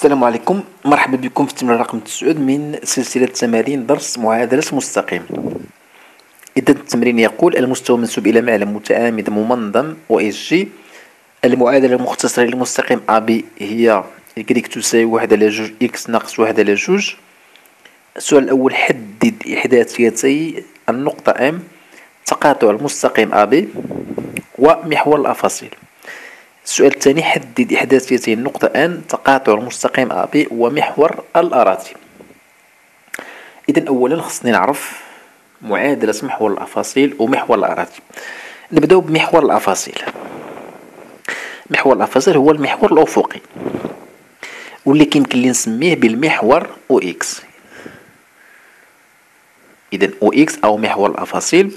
السلام عليكم. مرحبا بكم في التمرين رقم تسعود من سلسلة تمارين درس معادلة مستقيم. إذا التمرين يقول المستوى منسوب إلى معلم متعامد ممنظم O I J المعادلة المختصرة للمستقيم أ بي هي إكريك تساوي واحد على جوج x ناقص واحد على جوج. السؤال الأول حدد إحداثيتي النقطة M تقاطع المستقيم AB ومحور الأفاصيل. السؤال الثاني حدد إحداثيتي النقطة N تقاطع المستقيم AB ومحور الأراتيب إذا أولا خصني نعرف معادلة محور الأفاصيل ومحور الأراتيب نبداو بمحور الأفاصيل. محور الأفاصيل هو المحور الأفقي واللي كيمكن لي نسميه بالمحور Ox. إذا Ox أو محور الأفاصيل.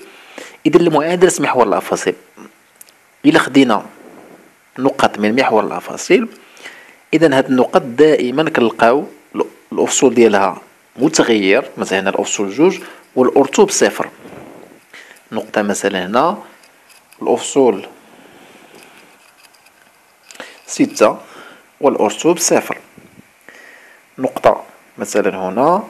إذا المعادلة محور الأفاصيل إلا خدينا نقط من محور الأفاصيل. إذا هاد النقط دائما كنلقاو الأفصول ديالها متغير مثلا هنا الأفصول جوج والأرتوب صفر. نقطة مثلا هنا الأفصول ستة والأرتوب صفر. نقطة مثلا هنا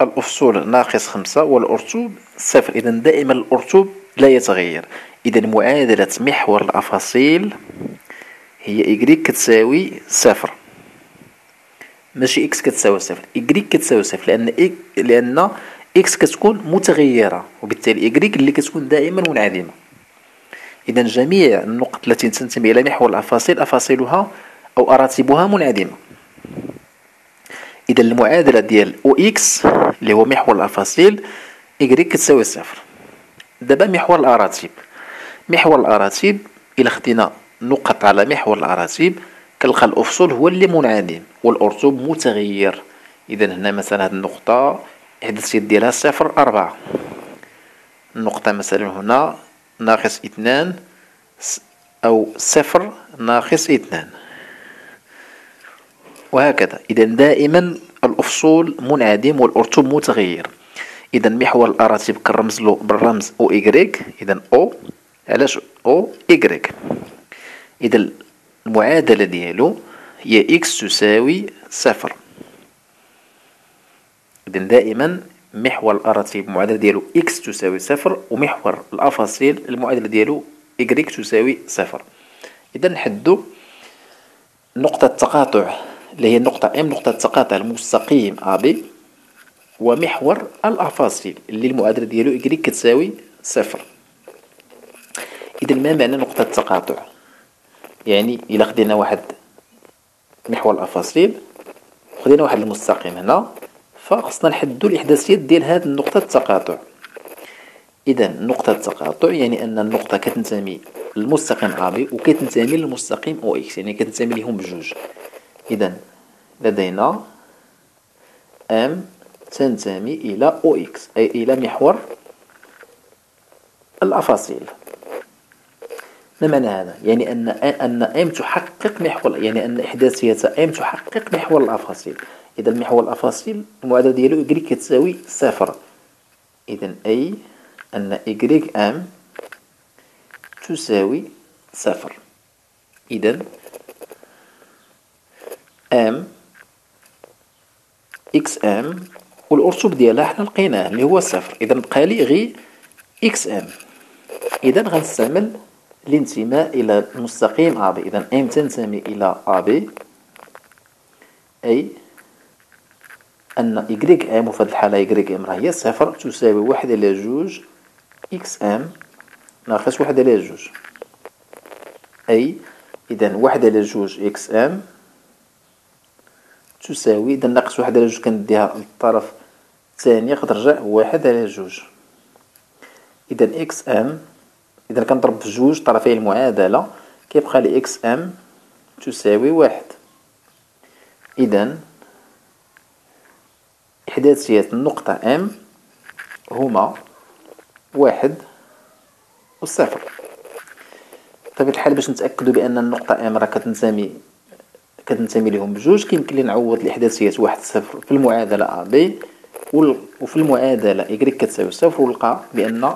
الأفصول ناقص خمسة والأرتوب صفر. إذا دائما الأرتوب لا يتغير. إذا معادلة محور الأفاصيل هي إكريك كتساوي صفر. ماشي x كتساوي صفر. إكريك كتساوي صفر لأن إك لأن x كتكون متغيرة وبالتالي إكريك اللي كتكون دائما منعدمة إذا جميع النقط التي تنتمي إلى محور الأفاصيل أفاصيلها أو أراتيبها منعدمة. إذا المعادلة ديال أو إكس اللي هو محور الأفاصيل إكريك كتساوي صفر. دابا محور الأراتب محور الأراتب إلا خدينا نقط على محور الأراتب كنلقى الأفصول هو اللي منعدم والأرتب متغير. إذا هنا مثلا هاد النقطة إحداثيات ديالها صفر أربعة. النقطة مثلا هنا ناقص اثنان أو صفر ناقص اثنان. وهكذا. إذا دائما الأفصول منعدم والأرتوب متغير. إذا محور الأراتيب كنرمز له بالرمز أو إكريك إذا أو علاش أو إكريك إذا المعادلة ديالو هي x تساوي صفر. إذا دائما محور الأراتيب المعادلة ديالو x تساوي صفر ومحور الأفاصيل المعادلة ديالو إكريك تساوي صفر. إذا نحدو نقطة التقاطع اللي هي النقطة إم نقطة التقاطع المستقيم أ بي ومحور الأفاصيل اللي المعادلة ديالو إكريك كتساوي صفر. إذا ما معنى نقطة التقاطع يعني إلا خدينا واحد محور الأفاصيل خدينا واحد المستقيم هنا فخصنا نحددو الإحداثيات ديال هاد النقطة التقاطع. إذا نقطة التقاطع يعني أن النقطة كتنتمي للمستقيم AB وكتنتمي للمستقيم Ox يعني كتنتمي ليهم بجوج. إذا لدينا M تنتمي إلى Ox أي إلى محور الأفاصيل. ما معنى هذا؟ يعني أن أن M تحقق محور يعني أن إحداثية M تحقق محور الأفاصيل. إذا محور الأفاصيل المعادلة ديالو إكريك كتساوي صفر. إذا أي أن إكريك أم تساوي صفر. إذا M x M والأرتوب ديالها حنا لقيناه اللي هو صفر. إذا بقى لي غي x M. إذا غنستعمل الانتماء إلى المستقيم B إذا M تنتمي إلى AB أي أن M وفي هذه الحالة M راه هي صفر تساوي واحد على جوج M ناقص واحد على جوج. أي إذا واحد على جوج M تساوي إذا ناقص واحد على جوج. كنديها للطرف الثاني غترجع واحد على جوج. إذا M إذا كنضرب في جوج طرفي المعادلة كيبقى لي x M تساوي واحد. إذا إحداثيات النقطة M هما واحد وصفر بطبيعة الحال باش نتأكدو بأن النقطة M راه كتنتمي كتنتمي لهم بجوج كيمكن لي نعوض الإحداثيات واحد صفر في المعادلة AB وفي المعادلة إكريك كتساوي صفر ونلقى بأن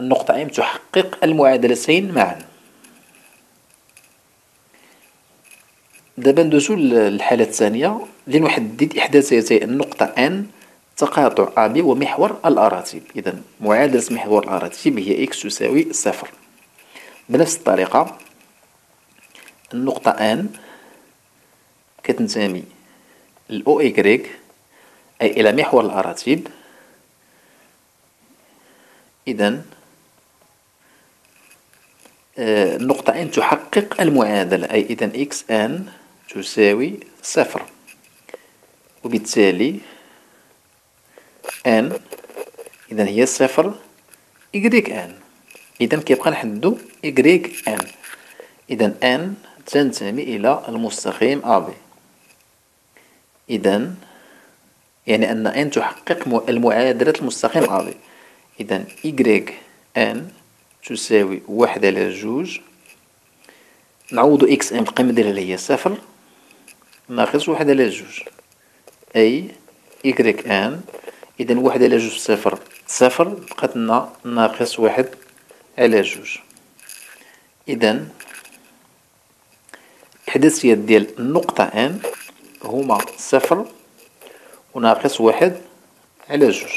النقطة M تحقق المعادلتين معا. دابا ندوزو للحالة الثانية لنحدد إحداثيتي النقطة أن تقاطع أ بي ومحور الأراتب إذا معادلة محور الأراتب هي إكس تساوي صفر. بنفس الطريقة النقطة أن كتنتمي لأو إكغيك أي إلى محور الأراتب إذا النقطة ان تحقق المعادلة أي إذا إكس ان تساوي صفر. وبالتالي ان إذا هي صفر إكغيك ان إذا كيبقى نحددو إكغيك ان إذا ان تنتمي إلى المستقيم أبي إذا يعني أن ان تحقق المعادلة المستقيم أبي إذا إكغيك ان تساوي واحد على جوج نعوضو إكس ان القيمة ديالها هي صفر ناقص واحد على جوج أي إكغيك ان إذا واحد على جوج صفر صفر بقات لنا ناقص واحد على جوج إذا الإحداثيات ديال النقطة ان هما صفر وناقص واحد على جوج